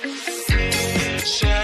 Shine